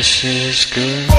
This is good.